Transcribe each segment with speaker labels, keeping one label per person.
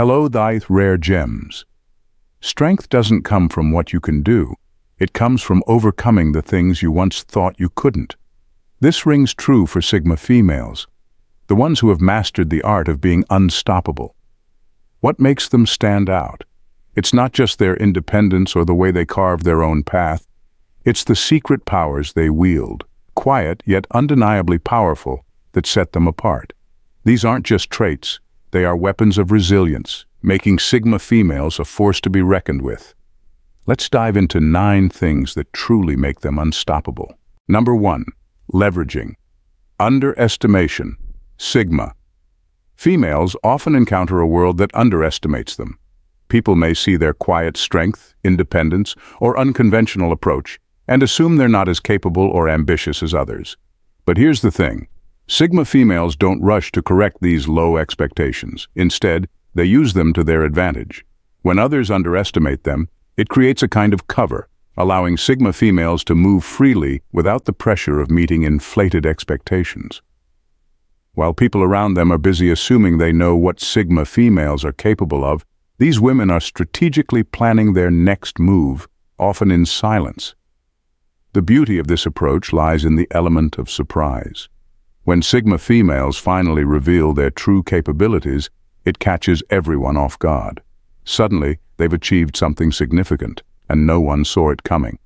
Speaker 1: Hello, thy rare gems. Strength doesn't come from what you can do. It comes from overcoming the things you once thought you couldn't. This rings true for Sigma females, the ones who have mastered the art of being unstoppable. What makes them stand out? It's not just their independence or the way they carve their own path. It's the secret powers they wield, quiet yet undeniably powerful, that set them apart. These aren't just traits, they are weapons of resilience, making Sigma females a force to be reckoned with. Let's dive into nine things that truly make them unstoppable. Number one, leveraging. Underestimation. Sigma. Females often encounter a world that underestimates them. People may see their quiet strength, independence, or unconventional approach and assume they're not as capable or ambitious as others. But here's the thing. Sigma females don't rush to correct these low expectations. Instead, they use them to their advantage. When others underestimate them, it creates a kind of cover, allowing Sigma females to move freely without the pressure of meeting inflated expectations. While people around them are busy assuming they know what Sigma females are capable of, these women are strategically planning their next move, often in silence. The beauty of this approach lies in the element of surprise. When Sigma females finally reveal their true capabilities, it catches everyone off guard. Suddenly, they've achieved something significant, and no one saw it coming.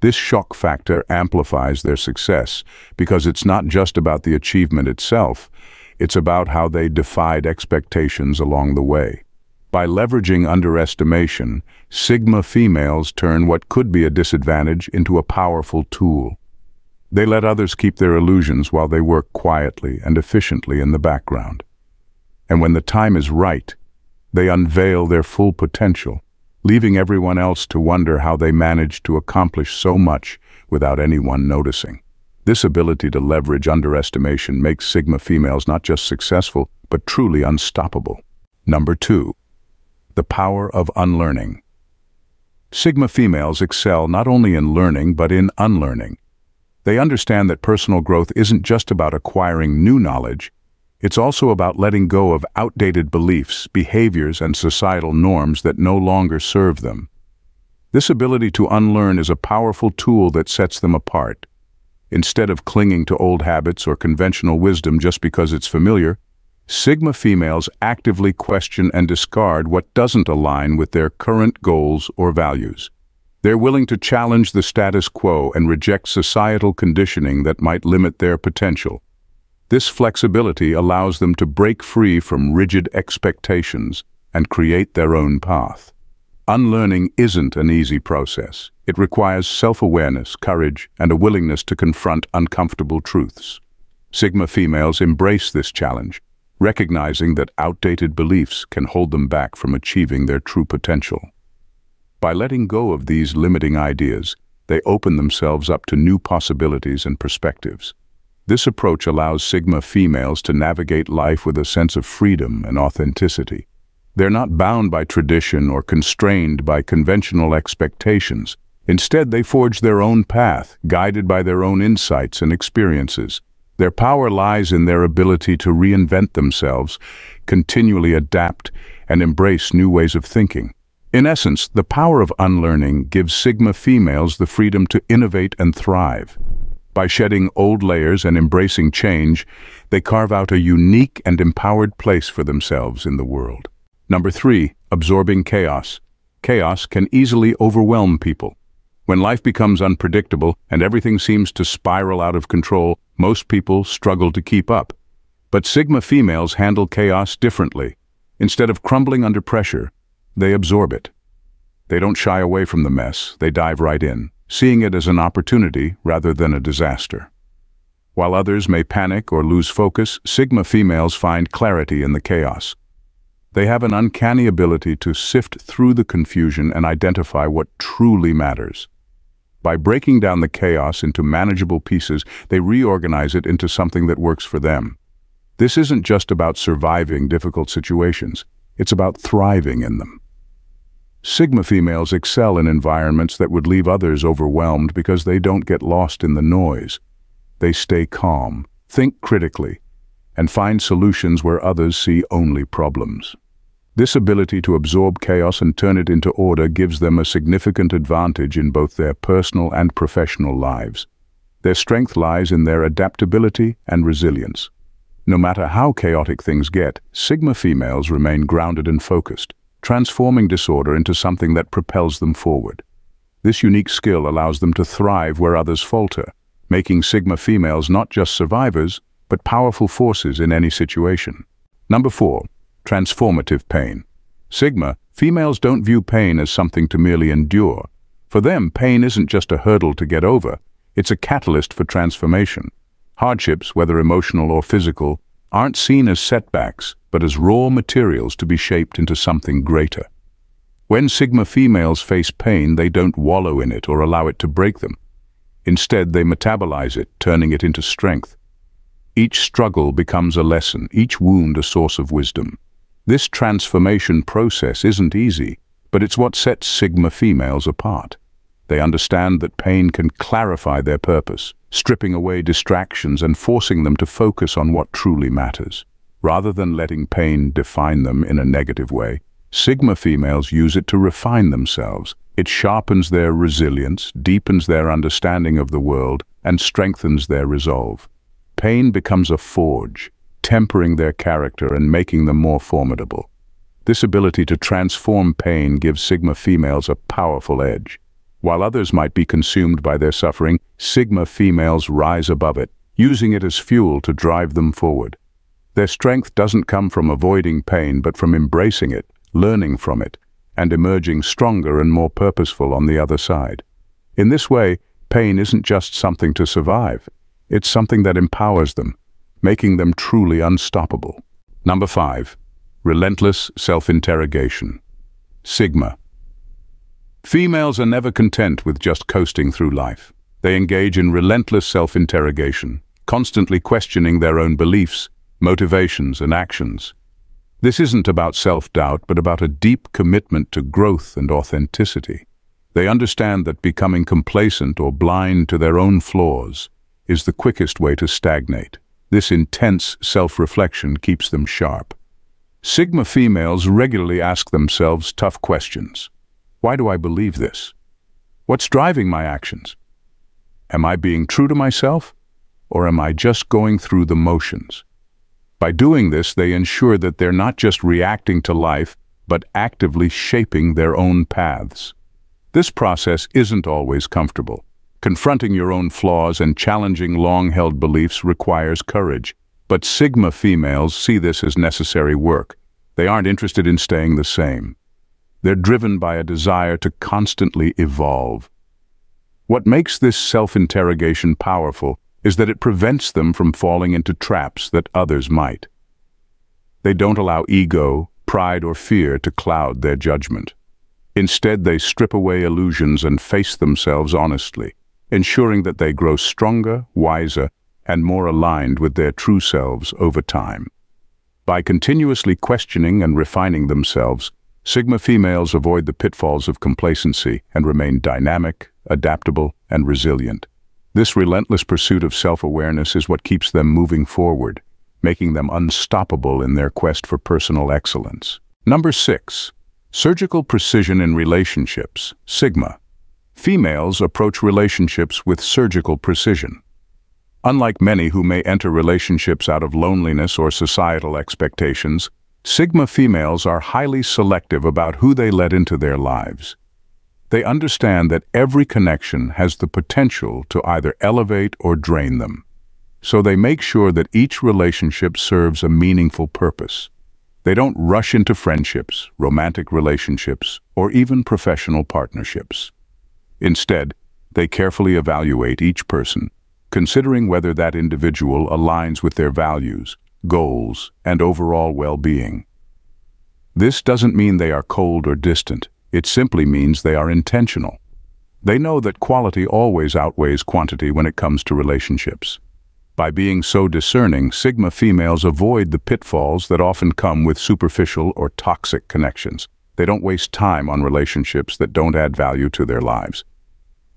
Speaker 1: This shock factor amplifies their success because it's not just about the achievement itself, it's about how they defied expectations along the way. By leveraging underestimation, Sigma females turn what could be a disadvantage into a powerful tool. They let others keep their illusions while they work quietly and efficiently in the background. And when the time is right, they unveil their full potential, leaving everyone else to wonder how they managed to accomplish so much without anyone noticing. This ability to leverage underestimation makes Sigma females not just successful, but truly unstoppable. Number two, the power of unlearning. Sigma females excel not only in learning, but in unlearning. They understand that personal growth isn't just about acquiring new knowledge, it's also about letting go of outdated beliefs, behaviors, and societal norms that no longer serve them. This ability to unlearn is a powerful tool that sets them apart. Instead of clinging to old habits or conventional wisdom just because it's familiar, Sigma females actively question and discard what doesn't align with their current goals or values. They're willing to challenge the status quo and reject societal conditioning that might limit their potential. This flexibility allows them to break free from rigid expectations and create their own path. Unlearning isn't an easy process. It requires self-awareness, courage, and a willingness to confront uncomfortable truths. Sigma females embrace this challenge, recognizing that outdated beliefs can hold them back from achieving their true potential. By letting go of these limiting ideas, they open themselves up to new possibilities and perspectives. This approach allows Sigma females to navigate life with a sense of freedom and authenticity. They're not bound by tradition or constrained by conventional expectations. Instead, they forge their own path, guided by their own insights and experiences. Their power lies in their ability to reinvent themselves, continually adapt, and embrace new ways of thinking. In essence, the power of unlearning gives Sigma females the freedom to innovate and thrive. By shedding old layers and embracing change, they carve out a unique and empowered place for themselves in the world. Number three, absorbing chaos. Chaos can easily overwhelm people. When life becomes unpredictable and everything seems to spiral out of control, most people struggle to keep up. But Sigma females handle chaos differently. Instead of crumbling under pressure, they absorb it. They don't shy away from the mess, they dive right in seeing it as an opportunity rather than a disaster. While others may panic or lose focus, Sigma females find clarity in the chaos. They have an uncanny ability to sift through the confusion and identify what truly matters. By breaking down the chaos into manageable pieces, they reorganize it into something that works for them. This isn't just about surviving difficult situations, it's about thriving in them. Sigma females excel in environments that would leave others overwhelmed because they don't get lost in the noise. They stay calm, think critically, and find solutions where others see only problems. This ability to absorb chaos and turn it into order gives them a significant advantage in both their personal and professional lives. Their strength lies in their adaptability and resilience. No matter how chaotic things get, Sigma females remain grounded and focused, transforming disorder into something that propels them forward. This unique skill allows them to thrive where others falter, making Sigma females not just survivors, but powerful forces in any situation. Number 4. Transformative pain. Sigma, females don't view pain as something to merely endure. For them, pain isn't just a hurdle to get over, it's a catalyst for transformation. Hardships, whether emotional or physical, aren't seen as setbacks, but as raw materials to be shaped into something greater. When Sigma females face pain, they don't wallow in it or allow it to break them. Instead, they metabolize it, turning it into strength. Each struggle becomes a lesson, each wound a source of wisdom. This transformation process isn't easy, but it's what sets Sigma females apart. They understand that pain can clarify their purpose, stripping away distractions and forcing them to focus on what truly matters. Rather than letting pain define them in a negative way, Sigma females use it to refine themselves. It sharpens their resilience, deepens their understanding of the world, and strengthens their resolve. Pain becomes a forge, tempering their character and making them more formidable. This ability to transform pain gives Sigma females a powerful edge. While others might be consumed by their suffering, Sigma females rise above it, using it as fuel to drive them forward. Their strength doesn't come from avoiding pain but from embracing it, learning from it, and emerging stronger and more purposeful on the other side. In this way, pain isn't just something to survive. It's something that empowers them, making them truly unstoppable. Number 5. Relentless Self-Interrogation Sigma Females are never content with just coasting through life. They engage in relentless self-interrogation, constantly questioning their own beliefs, motivations and actions. This isn't about self-doubt, but about a deep commitment to growth and authenticity. They understand that becoming complacent or blind to their own flaws is the quickest way to stagnate. This intense self-reflection keeps them sharp. Sigma females regularly ask themselves tough questions. Why do I believe this? What's driving my actions? Am I being true to myself? Or am I just going through the motions? By doing this, they ensure that they're not just reacting to life, but actively shaping their own paths. This process isn't always comfortable. Confronting your own flaws and challenging long-held beliefs requires courage. But Sigma females see this as necessary work. They aren't interested in staying the same. They're driven by a desire to constantly evolve. What makes this self-interrogation powerful is that it prevents them from falling into traps that others might. They don't allow ego, pride or fear to cloud their judgment. Instead, they strip away illusions and face themselves honestly, ensuring that they grow stronger, wiser, and more aligned with their true selves over time. By continuously questioning and refining themselves, Sigma females avoid the pitfalls of complacency and remain dynamic, adaptable, and resilient. This relentless pursuit of self-awareness is what keeps them moving forward, making them unstoppable in their quest for personal excellence. Number 6. Surgical Precision in Relationships, Sigma. Females approach relationships with surgical precision. Unlike many who may enter relationships out of loneliness or societal expectations, Sigma females are highly selective about who they let into their lives. They understand that every connection has the potential to either elevate or drain them. So they make sure that each relationship serves a meaningful purpose. They don't rush into friendships, romantic relationships, or even professional partnerships. Instead, they carefully evaluate each person, considering whether that individual aligns with their values, goals, and overall well-being. This doesn't mean they are cold or distant. It simply means they are intentional. They know that quality always outweighs quantity when it comes to relationships. By being so discerning, Sigma females avoid the pitfalls that often come with superficial or toxic connections. They don't waste time on relationships that don't add value to their lives.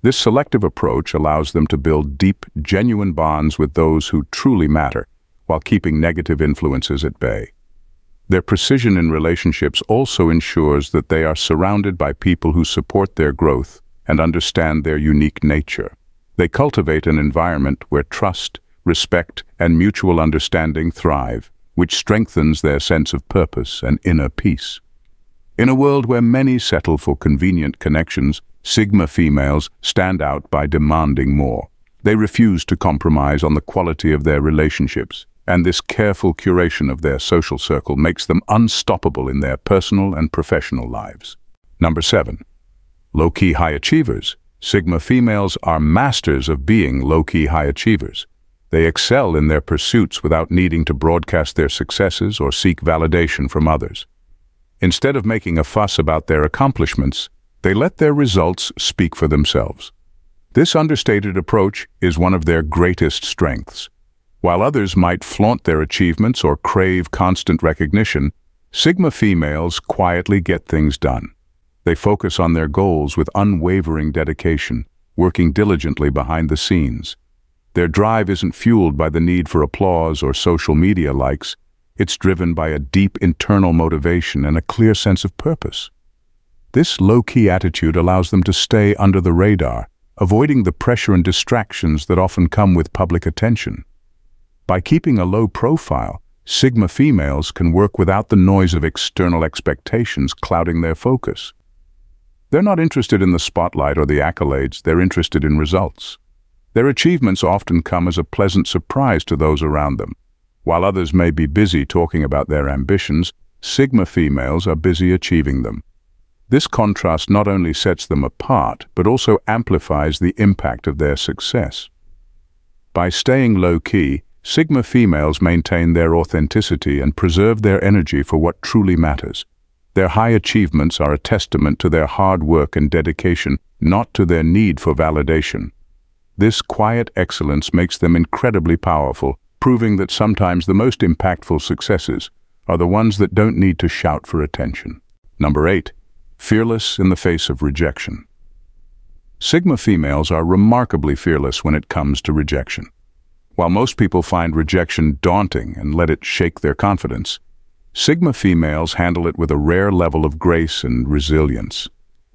Speaker 1: This selective approach allows them to build deep, genuine bonds with those who truly matter, while keeping negative influences at bay. Their precision in relationships also ensures that they are surrounded by people who support their growth and understand their unique nature. They cultivate an environment where trust, respect, and mutual understanding thrive, which strengthens their sense of purpose and inner peace. In a world where many settle for convenient connections, Sigma females stand out by demanding more. They refuse to compromise on the quality of their relationships, and this careful curation of their social circle makes them unstoppable in their personal and professional lives. Number 7. Low-key high achievers. Sigma females are masters of being low-key high achievers. They excel in their pursuits without needing to broadcast their successes or seek validation from others. Instead of making a fuss about their accomplishments, they let their results speak for themselves. This understated approach is one of their greatest strengths. While others might flaunt their achievements or crave constant recognition, Sigma females quietly get things done. They focus on their goals with unwavering dedication, working diligently behind the scenes. Their drive isn't fueled by the need for applause or social media likes. It's driven by a deep internal motivation and a clear sense of purpose. This low-key attitude allows them to stay under the radar, avoiding the pressure and distractions that often come with public attention. By keeping a low profile, Sigma females can work without the noise of external expectations clouding their focus. They're not interested in the spotlight or the accolades, they're interested in results. Their achievements often come as a pleasant surprise to those around them. While others may be busy talking about their ambitions, Sigma females are busy achieving them. This contrast not only sets them apart, but also amplifies the impact of their success. By staying low-key, Sigma females maintain their authenticity and preserve their energy for what truly matters. Their high achievements are a testament to their hard work and dedication, not to their need for validation. This quiet excellence makes them incredibly powerful, proving that sometimes the most impactful successes are the ones that don't need to shout for attention. Number 8. Fearless in the face of rejection. Sigma females are remarkably fearless when it comes to rejection. While most people find rejection daunting and let it shake their confidence, Sigma females handle it with a rare level of grace and resilience.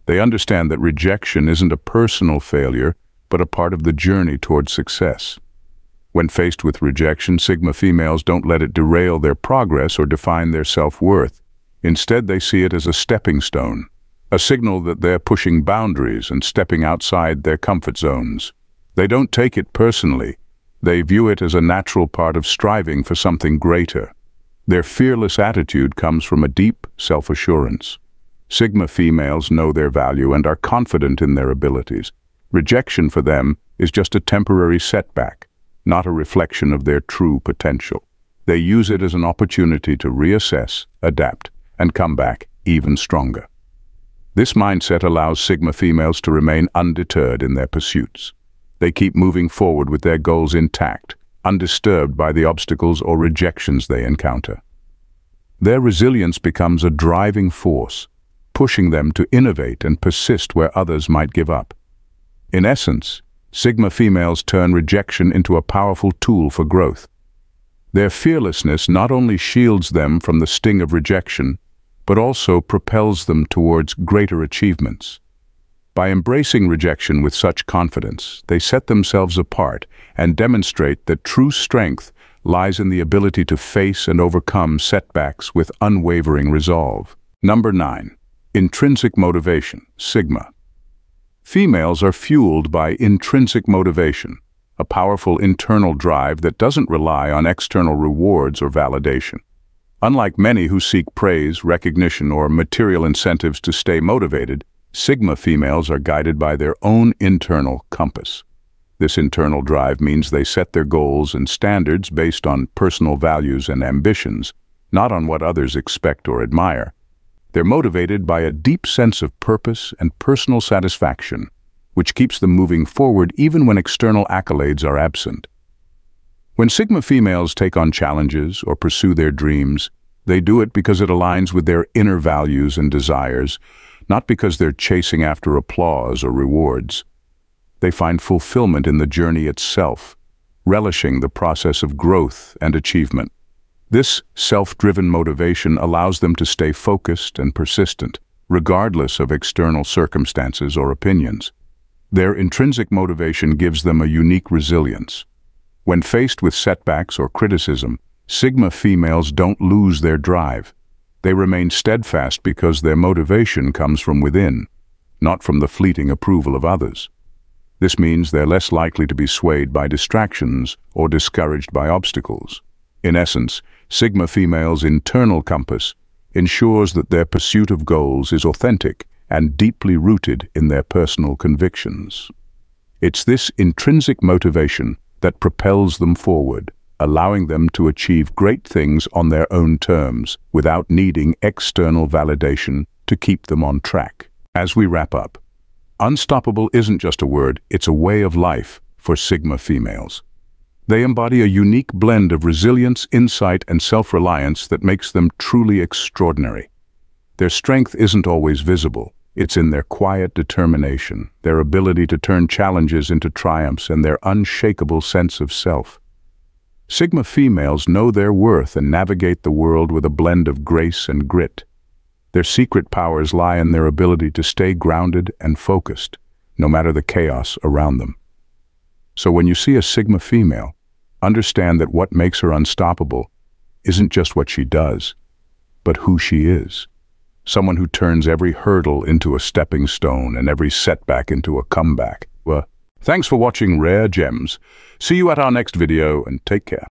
Speaker 1: They understand that rejection isn't a personal failure, but a part of the journey towards success. When faced with rejection, Sigma females don't let it derail their progress or define their self-worth. Instead, they see it as a stepping stone, a signal that they're pushing boundaries and stepping outside their comfort zones. They don't take it personally, they view it as a natural part of striving for something greater. Their fearless attitude comes from a deep self-assurance. Sigma females know their value and are confident in their abilities. Rejection for them is just a temporary setback, not a reflection of their true potential. They use it as an opportunity to reassess, adapt, and come back even stronger. This mindset allows Sigma females to remain undeterred in their pursuits. They keep moving forward with their goals intact, undisturbed by the obstacles or rejections they encounter. Their resilience becomes a driving force, pushing them to innovate and persist where others might give up. In essence, Sigma females turn rejection into a powerful tool for growth. Their fearlessness not only shields them from the sting of rejection, but also propels them towards greater achievements. By embracing rejection with such confidence, they set themselves apart and demonstrate that true strength lies in the ability to face and overcome setbacks with unwavering resolve. Number 9. Intrinsic Motivation, Sigma. Females are fueled by intrinsic motivation, a powerful internal drive that doesn't rely on external rewards or validation. Unlike many who seek praise, recognition, or material incentives to stay motivated, Sigma females are guided by their own internal compass. This internal drive means they set their goals and standards based on personal values and ambitions, not on what others expect or admire. They're motivated by a deep sense of purpose and personal satisfaction, which keeps them moving forward even when external accolades are absent. When Sigma females take on challenges or pursue their dreams, they do it because it aligns with their inner values and desires, not because they're chasing after applause or rewards. They find fulfillment in the journey itself, relishing the process of growth and achievement. This self-driven motivation allows them to stay focused and persistent, regardless of external circumstances or opinions. Their intrinsic motivation gives them a unique resilience. When faced with setbacks or criticism, Sigma females don't lose their drive. They remain steadfast because their motivation comes from within, not from the fleeting approval of others. This means they're less likely to be swayed by distractions or discouraged by obstacles. In essence, Sigma females' internal compass ensures that their pursuit of goals is authentic and deeply rooted in their personal convictions. It's this intrinsic motivation that propels them forward, allowing them to achieve great things on their own terms without needing external validation to keep them on track. As we wrap up, unstoppable isn't just a word, it's a way of life for Sigma females. They embody a unique blend of resilience, insight, and self-reliance that makes them truly extraordinary. Their strength isn't always visible. It's in their quiet determination, their ability to turn challenges into triumphs, and their unshakable sense of self. Sigma females know their worth and navigate the world with a blend of grace and grit. Their secret powers lie in their ability to stay grounded and focused, no matter the chaos around them. So when you see a Sigma female, understand that what makes her unstoppable isn't just what she does, but who she is. Someone who turns every hurdle into a stepping stone and every setback into a comeback. Well, thanks for watching Rare Gems. See you at our next video and take care.